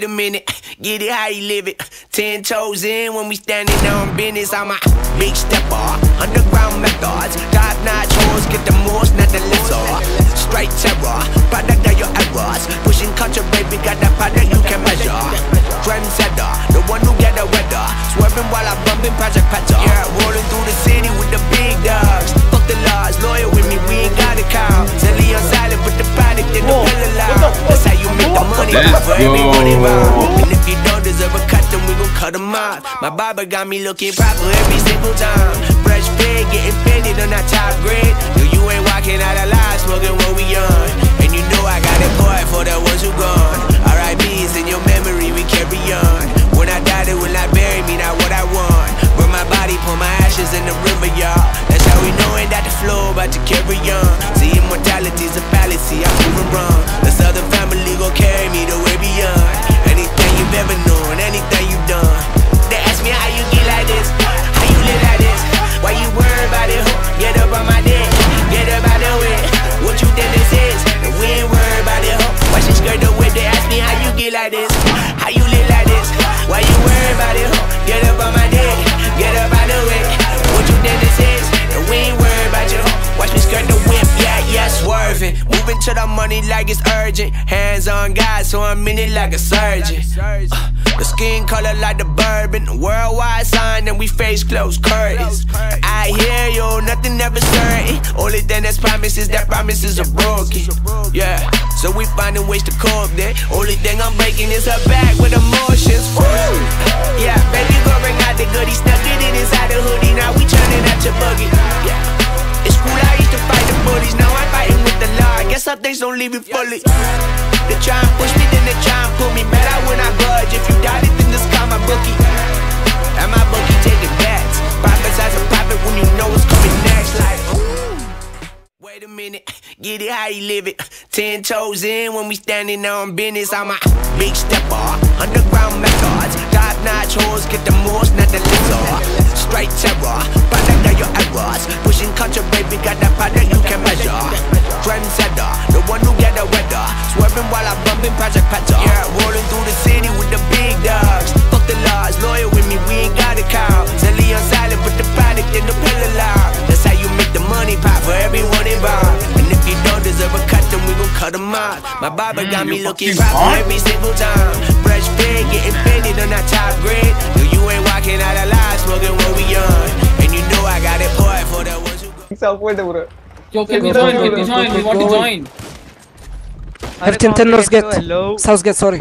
Wait a minute, get it how you live it. Ten toes in when we standing on business. I'm a big stepper, underground methods. Top notch hoes, get the most, Let's go. And if you don't deserve a cut, then we gon' cut 'em out. My barber got me looking proper every single time. Fresh pig, getting fitted on that top grade. No, you ain't walking out alive, smoking what we on. And you know I got it boy for the ones who gone. R.I.P.'s in your memory, we carry on. When I die, they will not bury me, not what I want. Burn my body, pour my ashes in the river, y'all. Moving to the money like it's urgent. Hands on God, so I'm in it like a surgeon. Uh, the skin color like the bourbon. Worldwide sign, and we face close curtains. I hear you, nothing ever certain. Only thing that's promised is that promises are broken. Yeah, so we finding ways to cope that. Only thing I'm breaking is her back with emotions. Woo! Yeah, baby, go bring I guess some things don't leave me fully. They try and push me, then they try and pull me. Better when I budge. If you doubt it, then just call my bookie. And my bookie taking bets. Prophesize a prophet when you know what's coming next. Like, ooh. Wait a minute, get it how you live it. Ten toes in when we standing on business. I'm a big stepper, underground methods. Top notch hoes, get the most, not the lesser. While Project Petter. Yeah, rolling through the city with the big dogs. Fuck the laws, loyal with me, we ain't got a cow. Zelly on silent, but the product in the pill loud. That's how you make the money pop for everyone involved. And if you don't deserve a cut, then we gon' cut 'em out. My barber got me mm, looking fucking proper every single time. Fresh pig, getting fitted on that top grade. No, you ain't walking out alive, smoking what we on. And you know I got it boy for the ones who go. Southward. Yo, can we join? Can we join? We want to join. Have 10 10 north gate. Hello. South gate, sorry.